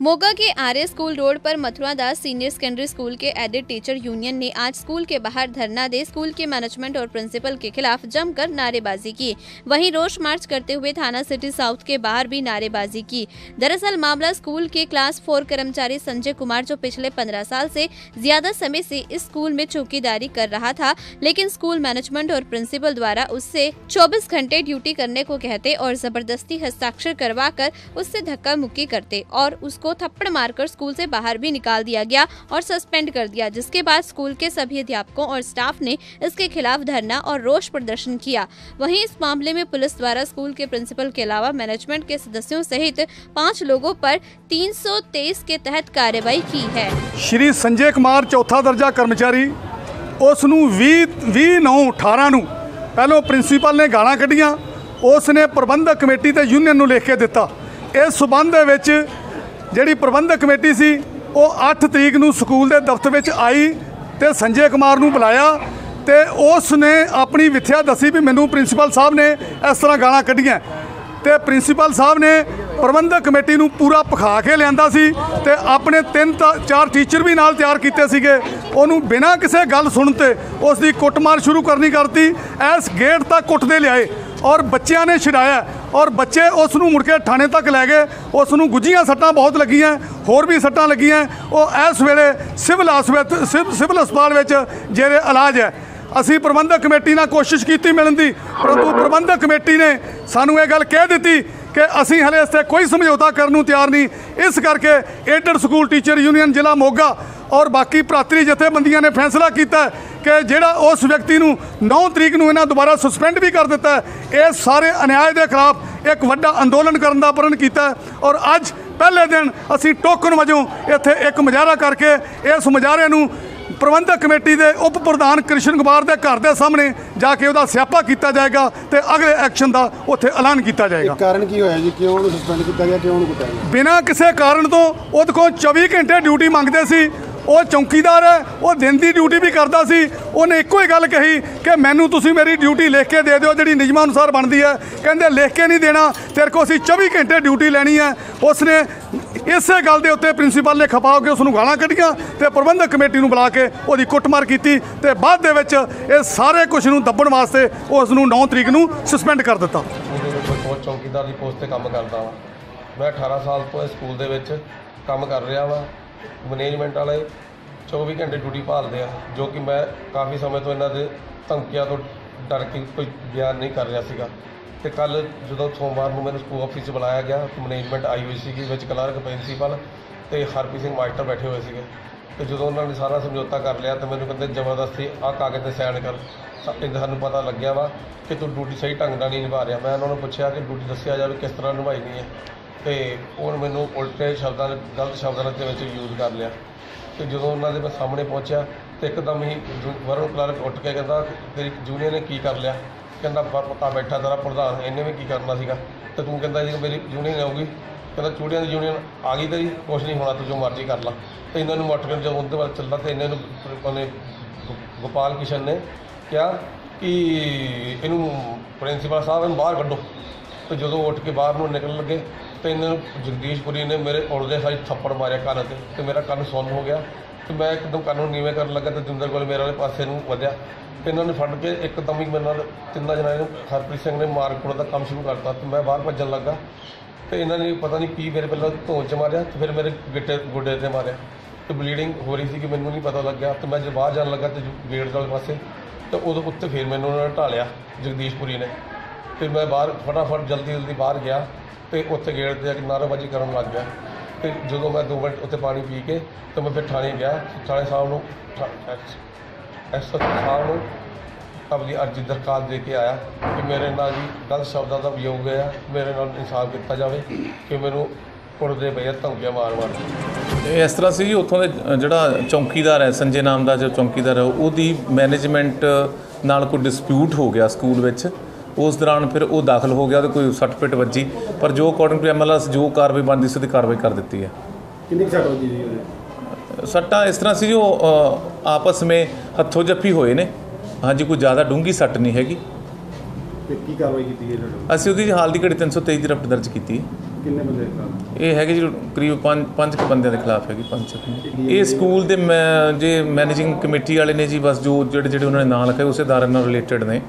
मोगा के आर्य school road पर Mathura Das senior secondary school के एडिट टीचर यूनियन ने आज स्कूल के बाहर धरना दे स्कूल के मैनेजमेंट और प्रिंसिपल के खिलाफ जमकर नारेबाजी की। वहीं रोष मार्च करते हुए थाना सिटी साउथ के बाहर भी नारेबाजी की। दरअसल मामला स्कूल के क्लास फोर कर्मचारी संजय कुमार, जो पिछले पंद्रह साल से ज़्यादा समय से इस स्कूल में चौकीदारी कर रहा था, लेकिन स्कूल मैनेजमेंट और प्रिंसिपल द्वारा उससे 24 घंटे ड्यूटी करने को कहते और ज़बरदस्ती हस्ताक्षर करवाकर उससे धक्का मुक्की करते और उसको थप्पड़ मारकर स्कूल से बाहर भी निकाल दिया गया और सस्पेंड कर दिया जिसके बाद स्कूल के सभी अध्यापकों और स्टाफ ने इसके खिलाफ धरना और रोष प्रदर्शन किया वहीं इस मामले में पुलिस द्वारा स्कूल के प्रिंसिपल के अलावा मैनेजमेंट के सदस्यों सहित पाँच लोगों पर 323 के तहत कार्रवाई की है ਸ਼੍ਰੀ ਸੰਜੇ ਕੁਮਾਰ ਚੌਥਾ ਦਰਜਾ ਕਰਮਚਾਰੀ ਉਸ ਨੂੰ 20 20 9 18 ਨੂੰ ਪਹਿਲੋਂ ਪ੍ਰਿੰਸੀਪਲ ਨੇ ਗਾਲਾਂ ਕੱਢੀਆਂ ਉਸ ਨੇ ਪ੍ਰਬੰਧਕ ਕਮੇਟੀ ਤੇ ਯੂਨੀਅਨ ਨੂੰ ਲਿਖ ਕੇ ਦਿੱਤਾ ਇਸ ਸਬੰਧ ਦੇ ਵਿੱਚ ਜਿਹੜੀ ਪ੍ਰਬੰਧਕ ਕਮੇਟੀ ਸੀ, ਉਹ 8 ਤਰੀਕ ਨੂੰ ਸਕੂਲ ਦੇ ਦਫ਼ਤਰ ਵਿੱਚ ਆਈ ਤੇ ਸੰਜੇ ਕੁਮਾਰ ਨੂੰ ਬੁਲਾਇਆ ਤੇ ਉਸ ਨੇ ਆਪਣੀ ਵਿਥਿਆ ਦੱਸੀ ਵੀ ਮੈਨੂੰ ਪ੍ਰਿੰਸੀਪਲ ਸਾਹਿਬ ਨੇ ਇਸ ਤਰ੍ਹਾਂ ਗਾਲਾਂ ਕੱਢੀਆਂ। ਤੇ ਪ੍ਰਿੰਸੀਪਲ ਸਾਹਿਬ ਨੇ ਪ੍ਰਬੰਧਕ ਕਮੇਟੀ ਨੂੰ ਪੂਰਾ ਪਖਾ ਕੇ ਲਿਆਂਦਾ ਸੀ ਤੇ ਆਪਣੇ ਤਿੰਨ ਤਾਂ ਚਾਰ ਟੀਚਰ ਵੀ ਨਾਲ ਤਿਆਰ ਕੀਤੇ ਸੀਗੇ। ਉਹਨੂੰ ਬਿਨਾਂ ਕਿਸੇ ਗੱਲ ਸੁਣ ਤੇ ਉਸ ਦੀ ਕੁੱਟਮਾਰ ਸ਼ੁਰੂ ਕਰਨੀ ਕਰਤੀ। ਐਸ ਗੇਟ ਤੱਕ ਕੁੱਟਦੇ ਲਿਆਏ ਔਰ ਬੱਚਿਆਂ ਨੇ ਛਡਾਇਆ। ਔਰ ਬੱਚੇ ਉਸ ਨੂੰ ਮੁੜ ਕੇ ਥਾਣੇ ਤੱਕ ਲੈ ਗਏ। ਉਸ ਨੂੰ ਗੁੱਝੀਆਂ ਸੱਟਾਂ ਬਹੁਤ ਲੱਗੀਆਂ, ਹੋਰ ਵੀ ਸੱਟਾਂ ਲੱਗੀਆਂ। ਉਹ ਇਸ ਵੇਲੇ ਸਿਵਲ ਹਸਪਤਾਲ ਸਿਵਲ ਹਸਪਤਾਲ ਵਿੱਚ ਜਿਹੜੇ ਇਲਾਜ ਹੈ। ਅਸੀਂ ਪ੍ਰਬੰਧਕ ਕਮੇਟੀ ਨਾਲ ਕੋਸ਼ਿਸ਼ ਕੀਤੀ ਮਿਲਣ ਦੀ, ਪਰੰਤੂ ਪ੍ਰਬੰਧਕ ਕਮੇਟੀ ਨੇ ਸਾਨੂੰ ਇਹ ਗੱਲ ਕਹਿ ਦਿੱਤੀ ਕਿ ਅਸੀਂ ਹਲੇ ਇਸ ਤੇ ਕੋਈ ਸਮਝੌਤਾ ਕਰਨ ਨੂੰ ਤਿਆਰ ਨਹੀਂ। ਇਸ ਕਰਕੇ ਏਡਡ ਸਕੂਲ ਟੀਚਰ ਯੂਨੀਅਨ ਜ਼ਿਲ੍ਹਾ ਮੋਗਾ ਔਰ ਬਾਕੀ ਭਰਾਤਰੀ ਜਥੇਬੰਦੀਆਂ ਨੇ ਫੈਸਲਾ ਕੀਤਾ ਕਿ ਜਿਹੜਾ ਉਸ ਵਿਅਕਤੀ ਨੂੰ 9 ਤਰੀਕ ਨੂੰ ਇਹਨਾਂ ਦੁਬਾਰਾ ਸਸਪੈਂਡ ਵੀ ਕਰ ਦਿੱਤਾ ਹੈ ਇਹ ਸਾਰੇ ਅਨਿਆਏ ਦੇ ਖਿਲਾਫ ਇੱਕ ਵੱਡਾ ਅੰਦੋਲਨ ਕਰਨ ਦਾ ਪ੍ਰਣ ਕੀਤਾ ਔਰ ਅੱਜ ਪਹਿਲੇ ਦਿਨ ਅਸੀਂ ਟੋਕਨ ਵਜੋਂ ਇੱਥੇ ਇੱਕ ਮੁਜ਼ਾਹਰਾ ਕਰਕੇ ਇਸ ਮੁਜ਼ਾਹਰੇ ਨੂੰ ਪ੍ਰਬੰਧਕ ਕਮੇਟੀ ਦੇ ਉਪ ਪ੍ਰਧਾਨ ਕ੍ਰਿਸ਼ਨ ਕੁਮਾਰ ਦੇ ਘਰ ਦੇ ਸਾਹਮਣੇ ਜਾ ਕੇ ਉਹਦਾ ਸਿਆਪਾ ਕੀਤਾ ਜਾਏਗਾ ਤੇ ਅਗਲੇ ਐਕਸ਼ਨ ਦਾ ਉੱਥੇ ਐਲਾਨ ਕੀਤਾ ਜਾਏਗਾ। ਕਾਰਨ ਕੀ ਹੋਇਆ ਜੀ? ਕਿਉਂ ਉਹਨੂੰ ਸਸਪੈਂਡ ਕੀਤਾ ਗਿਆ? ਕਿਉਂ ਉਹਨੂੰ ਕੁੱਟਿਆ ਗਿਆ? ਬਿਨਾਂ ਕਿਸੇ ਕਾਰਨ ਤੋਂ ਉਹਦੇ ਕੋਲ 24 ਘੰਟੇ ਡਿਊਟੀ ਮੰਗਦੇ ਸੀ। ਉਹ ਚੌਕੀਦਾਰ ਹੈ ਉਹ ਦਿਨ ਦੀ ਡਿਊਟੀ ਵੀ ਕਰਦਾ ਸੀ। ਉਹਨੇ ਇੱਕੋ ਹੀ ਗੱਲ ਕਹੀ ਕਿ ਮੈਨੂੰ ਤੁਸੀਂ ਮੇਰੀ ਡਿਊਟੀ ਲਿਖ ਕੇ ਦੇ ਦਿਓ, ਜਿਹੜੀ ਨਿਯਮਾਂ ਅਨੁਸਾਰ ਬਣਦੀ ਹੈ। ਕਹਿੰਦੇ ਲਿਖ ਕੇ ਨਹੀਂ ਦੇਣਾ, ਤੇਰੇ ਕੋਲ ਅਸੀਂ 24 ਘੰਟੇ ਡਿਊਟੀ ਲੈਣੀ ਹੈ। ਉਸਨੇ ਇਸੇ ਗੱਲ ਦੇ ਉੱਤੇ ਪ੍ਰਿੰਸੀਪਲ ਨੇ ਖਪਾ ਕੇ ਉਸ ਨੂੰ ਗਾਲਾਂ ਕੱਢੀਆਂ ਤੇ ਪ੍ਰਬੰਧਕ ਕਮੇਟੀ ਨੂੰ ਬੁਲਾ ਕੇ ਉਹਦੀ ਕੁੱਟਮਾਰ ਕੀਤੀ ਤੇ ਬਾਅਦ ਦੇ ਵਿੱਚ ਇਹ ਸਾਰੇ ਕੁਝ ਨੂੰ ਦੱਬਣ ਵਾਸਤੇ ਉਸ ਨੂੰ 9 ਤਰੀਕ ਨੂੰ ਸਸਪੈਂਡ ਕਰ ਦਿੱਤਾ। ਉਹਦੇ ਚੌਕੀਦਾਰ ਦੀ ਪੋਸਟ ਤੇ ਕੰਮ ਕਰਦਾ ਵਾਂ। ਮੈਂ 18 ਸਾਲ ਤੋਂ ਇਸ ਸਕੂਲ ਦੇ ਵਿੱਚ ਕੰਮ ਕਰ ਰਿਹਾ ਵਾਂ। ਮੈਨੇਜਮੈਂਟ ਵਾਲੇ 24 ਘੰਟੇ ਡਿਊਟੀ ਭਾਲਦੇ ਆ, ਜੋ ਕਿ ਮੈਂ ਕਾਫੀ ਸਮੇਂ ਤੋਂ ਇਹਨਾਂ ਦੇ ਧਮਕੀਆਂ ਤੋਂ ਡਰ ਕੇ ਕੋਈ ਬਿਆਨ ਨਹੀਂ ਕਰ ਰਿਹਾ ਸੀਗਾ। ਤੇ ਕੱਲ ਜਦੋਂ ਸੋਮਵਾਰ ਨੂੰ ਮੈਨੂੰ ਸਕੂਲ ਆਫਿਸ 'ਚ ਬੁਲਾਇਆ ਗਿਆ, ਮੈਨੇਜਮੈਂਟ ਆਈ ਹੋਈ ਸੀਗੀ, ਵਿੱਚ ਕਲਰਕ ਪ੍ਰਿੰਸੀਪਲ ਤੇ ਹਰਪ੍ਰੀਤ ਸਿੰਘ ਮਾਸਟਰ ਬੈਠੇ ਹੋਏ ਸੀਗੇ। ਤੇ ਜਦੋਂ ਉਹਨਾਂ ਨੇ ਸਾਰਾ ਸਮਝੌਤਾ ਕਰ ਲਿਆ ਤੇ ਮੈਨੂੰ ਕਹਿੰਦੇ ਜ਼ਬਰਦਸਤੀ ਆਹ ਕਾਗਜ਼ ਤੇ ਸਾਈਨ ਕਰ। ਸਾ- ਸਾਨੂੰ ਪਤਾ ਲੱਗਿਆ ਵਾ ਕਿ ਤੂੰ ਡਿਊਟੀ ਸਹੀ ਢੰਗ ਨਾਲ ਨਹੀਂ ਨਿਭਾ ਰਿਹਾ। ਮੈਂ ਉਹਨਾਂ ਨੂੰ ਪੁੱਛਿਆ ਕਿ ਡਿਊਟੀ ਦੱਸਿਆ ਜਾਵੇ ਕਿਸ ਤਰ੍ਹਾਂ ਨਿਭਾਈ ਨਿਭਾਈਣੀ ਹੈ। ਤੇ ਉਹ ਮੈਨੂੰ ਉਲਟੇ ਸ਼ਬਦਾਂ ਨਾਲ ਗਲਤ ਸ਼ਬਦਾਂ ਦੇ ਵਿੱਚ ਯੂਜ਼ ਕਰ ਲਿਆ। ਤੇ ਜਦੋਂ ਉਹਨਾਂ ਦੇ ਮੈਂ ਸਾਹਮਣੇ ਪਹੁੰਚਿਆ, ਤੇ ਇੱਕਦਮ ਹੀ ਜੂ- ਵਰੁਣ ਕਲਰਕ ਉੱਠ ਕੇ ਕਹਿੰਦਾ, ਤੇਰੀ ਜੂਨੀਅਰ ਨੇ ਕੀ ਕਰ ਲਿਆ? ਕਹਿੰਦਾ, ਬ- ਪਤਾ ਬੈਠਾ ਤੇਰਾ ਪ੍ਰਧਾਨ, ਇਹਨੇ ਵੀ ਕੀ ਕਰਨਾ ਸੀਗਾ? ਤੇ ਤੂੰ ਕਹਿੰਦਾ ਜੀ ਮੇਰੀ ਯੂਨੀਅਨ ਆਊਗੀ। ਕਹਿੰਦਾ, ਚੂੜੀਆਂ ਦੀ ਯੂਨੀਅਨ ਆ ਗਈ ਤੇਰੀ, ਕੁਛ ਨਹੀਂ ਹੋਣਾ, ਤੂੰ ਜੋ ਮਰਜ਼ੀ ਕਰ ਲਾ। ਤੇ ਇਹਨਾਂ ਨੂੰ ਉੱਠ ਕੇ ਜਦੋਂ ਉਹਦੇ ਵੱਲ ਚੱਲਦਾ ਤੇ ਇਹਨਾਂ ਨੂੰ ਉਹਨੇ ਗੋਪਾਲ ਕਿਸ਼ਨ ਨੇ ਕਿਹਾ ਕਿ ਇਹਨੂੰ ਪ੍ਰਿੰਸੀਪਲ ਸਾਹਿਬ ਨੂੰ ਬਾਹਰ ਕੱਢੋ। ਤੇ ਜਦੋਂ ਉੱਠ ਕੇ ਬਾਹਰ ਨੂੰ ਨਿਕਲਣ ਲੱਗੇ ਤੇ ਇਹਨਾਂ ਨੂੰ ਜਗਦੀਸ਼ਪੁਰੀ ਨੇ ਮੇਰੇ ਉੜਦੇ ਸਾਈ ਥੱਪੜ ਮਾਰਿਆ ਕੰਨ ਤੇ ਤੇ ਮੇਰਾ ਕੰਨ ਸੁੰਨ ਹੋ ਗਿਆ। ਤੇ ਮੈਂ ਇੱਕਦਮ ਕੰਨ ਨੂੰ ਨੀਵੇਂ ਕਰਨ ਲੱਗਾ ਤੇ ਜਿੰਦਰ ਕੋਲ ਮੇਰੇ ਵਾਲੇ ਪਾਸੇ ਨੂੰ ਵਧਿਆ। ਤੇ ਇਹਨਾਂ ਨੇ ਫੜ ਕੇ ਇੱਕਦਮ ਹੀ ਮੇਰੇ ਨਾਲ ਤਿੰਨਾਂ ਜਣਾਂ ਨੇ ਹਰਪ੍ਰੀਤ ਸਿੰਘ ਨੇ ਮਾਰ ਕੁੱਟ ਦਾ ਕੰਮ ਸ਼ੁਰੂ ਕਰਤਾ ਤੇ ਮੈਂ ਬਾਹਰ ਭੱਜਣ ਲੱਗਾ। ਤੇ ਇਹਨਾਂ ਨੇ ਪਤਾ ਨਹੀਂ ਕੀ ਮੇਰੇ ਪਹਿਲਾਂ ਧੌਣ ਚ ਮਾਰਿਆ ਤੇ ਫਿਰ ਮੇਰੇ ਗਿੱਟੇ ਗੋਡੇ ਤੇ ਮਾਰਿਆ। ਤੇ ਬਲੀਡਿੰਗ ਹੋ ਰਹੀ ਸੀ ਕਿ ਮੈਨੂੰ ਨਹੀਂ ਪਤਾ ਲੱਗਿਆ। ਤੇ ਮੈਂ ਜਦ ਬਾਹਰ ਜਾਣ ਲੱਗਾ ਤੇ ਗੇਟ ਵਾਲੇ ਪਾਸੇ ਤੇ ਉਦੋਂ ਉੱਤੇ ਫਿਰ ਮੈਨੂੰ ਉਹਨਾਂ ਨੇ ਢਾਲਿਆ ਜਗਦੀਸ਼ਪੁਰੀ ਨੇ। ਫਿਰ ਮੈਂ ਬਾਹਰ ਫਟਾਫਟ ਜਲਦੀ ਜਲਦੀ ਬਾਹਰ ਗਿਆ ਤੇ ਉੱਥੇ ਗੇਟ ਤੇ ਜਾ ਕੇ ਨਾਅਰੇਬਾਜ਼ੀ ਕਰਨ ਲੱਗ ਗਿਆ। ਤੇ ਜਦੋਂ ਮੈਂ 2 ਮਿੰਟ ਉੱਥੇ ਪਾਣੀ ਪੀ ਕੇ ਤੇ ਮੈਂ ਫਿਰ ਥਾਣੇ ਗਿਆ। ਥਾਣੇ ਸਾਹਿਬ ਨੂੰ ਐਸਐਸ ਸਾਹਿਬ ਨੂੰ ਆਪਣੀ ਅਰਜੀ ਦਰਖਾਸਤ ਦੇ ਕੇ ਆਇਆ ਕਿ ਮੇਰੇ ਨਾਲ ਜੀ ਗਲਤ ਸ਼ਬਦਾਂ ਦਾ ਵਿਯੋਗ ਹੈ ਮੇਰੇ ਨਾਲ ਇਨਸਾਫ ਕੀਤਾ ਜਾਵੇ ਕਿ ਮੈਨੂੰ ਕੁੱਟਦੇ ਪਏ ਆ, ਧਮਕੀਆਂ ਮਾਰ ਮਾਰ ਇਸ ਤਰ੍ਹਾਂ ਸੀ ਉੱਥੋਂ ਦੇ ਜਿਹੜਾ ਚੌਂਕੀਦਾਰ ਹੈ ਸੰਜੇ ਨਾਮ ਦਾ ਜੋ ਚੌਂਕੀਦਾਰ ਹੈ ਉਹਦੀ ਮੈਨੇਜਮੈਂਟ ਨਾਲ ਕੋਈ ਡਿਸਪਿਊਟ ਹੋ ਗਿਆ ਸਕੂਲ ਵਿੱਚ? ਉਸ ਦੌਰਾਨ ਫਿਰ ਉਹ ਦਾਖਲ ਹੋ ਗਿਆ ਉਹਦੇ ਕੋਈ ਸੱਟ ਪਿੱਟ ਵੱਜੀ ਪਰ ਜੋ ਅਕੋਰਡਿੰਗ ਟੂ ਐਮਐਲਐਸ ਜੋ ਕਾਰਵਾਈ ਬਣਦੀ ਸੀ ਉਹਦੀ ਕਾਰਵਾਈ ਕਰ ਦਿੱਤੀ ਹੈ। ਕਿੰਨੀ ਸੱਟ ਵੱਜੀ ਜੀ ਉਹਦੇ? ਸੱਟਾਂ ਇਸ ਤਰ੍ਹਾਂ ਸੀ ਜੋ ਆਪਸ ਵਿੱਚ ਹੱਥੋਂ ਜੱਫੀ ਹੋਏ ਨੇ। ਹਾਂਜੀ ਕੋਈ ਜ਼ਿਆਦਾ ਡੂੰਗੀ ਸੱਟ ਨਹੀਂ ਹੈਗੀ। ਤੇ ਕੀ ਕਾਰਵਾਈ ਕੀਤੀ ਨੂੰ ਅਸੀਂ ਉਹਦੀ ਹਾਲ ਦੀ ਘੜੀ 323 ਦੀ ਰਫਟ ਦਰਜ ਕੀਤੀ ਹੈ। ਕਿੰਨੇ ਬੰਦੇ ਖਿਲਾਫ? ਇਹ ਹੈਗੇ ਜੀ ਕਰੀਬ ਪੰਜ ਪੰਜ ਕੁ ਬੰਦਿਆਂ ਦੇ ਖਿਲਾਫ ਹੈਗੀ ਪੰਜ ਛੇ ਬੰਦੇ। ਇਹ ਸਕੂਲ ਦੇ ਜੇ ਮੈਨੇਜਿੰਗ ਕਮੇਟੀ ਵਾਲੇ ਨੇ ਜੀ ਬਸ ਜੋ ਜਿਹੜੇ ਜਿਹੜੇ ਉਹਨਾਂ ਨੇ ਨਾਂ ਲਿਖੇ ਉਸੇ ਦਾਇਰੇ ਨਾਲ ਰਿਲੇਟਡ ਨੇ।